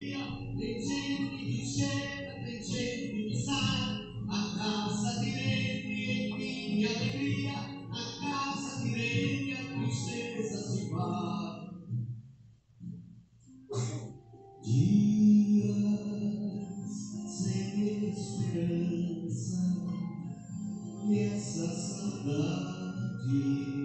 Tem gente que chega, tem gente que sai. A casa de em mim, alegria. A casa de a tristeza se vai. Dias sem esperança e essa saudade.